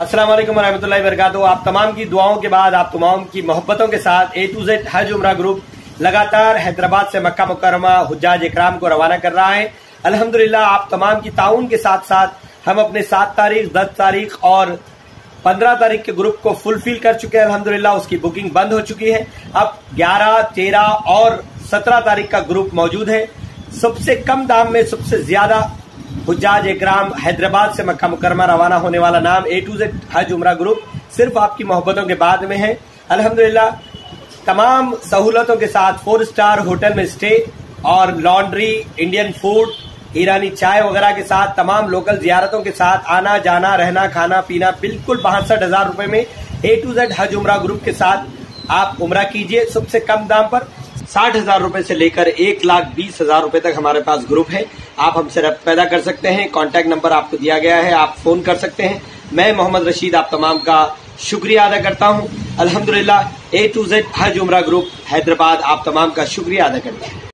السلام علیکم ورحمۃ اللہ وبرکاتہ۔ آپ تمام کی دعاؤں کے بعد آپ تمام کی محبتوں کے ساتھ اے ٹو زیڈ حج عمرہ گروپ لگاتار حیدرآباد سے مکہ مکرمہ، حجاج اکرام کو روانہ کر رہا ہے۔ الحمدللہ آپ تمام کی تعاون کے ساتھ ساتھ ہم اپنے سات تاریخ، دس تاریخ اور پندرہ تاریخ کے گروپ کو فل کر چکے ہیں۔ الحمدللہ اس کی بکنگ بند ہو چکی ہے۔ اب گیارہ، تیرہ اور سترہ تاریخ کا گروپ موجود ہے۔ سب سے کم دام میں سب سے زیادہ حجاج اکرام حیدرآباد سے مکہ مکرمہ روانہ ہونے والا نام اے ٹو زیڈ حج عمرہ گروپ صرف آپ کی محبتوں کے بعد میں ہے۔ الحمدللہ، تمام سہولتوں کے ساتھ فور سٹار ہوٹل میں اسٹے اور لانڈری انڈین فوڈ ایرانی چائے وغیرہ کے ساتھ تمام لوکل زیارتوں کے ساتھ آنا جانا، رہنا، کھانا پینا بالکل بہتر ہزار روپے میں اے ٹو زیڈ حج عمرہ گروپ کے ساتھ آپ عمرہ کیجیے۔ سب سے کم دام پر ساٹھ ہزار روپے سے لے کر ایک لاکھ بیس ہزار روپے تک ہمارے پاس گروپ ہے۔ آپ ہم سے رب پیدا کر سکتے ہیں۔ کانٹیکٹ نمبر آپ کو دیا گیا ہے۔ آپ فون کر سکتے ہیں۔ میں محمد رشید آپ تمام کا شکریہ ادا کرتا ہوں۔ الحمدللہ اے ٹو زیڈ حج عمرہ گروپ، حیدرآباد آپ تمام کا شکریہ ادا کرتا ہوں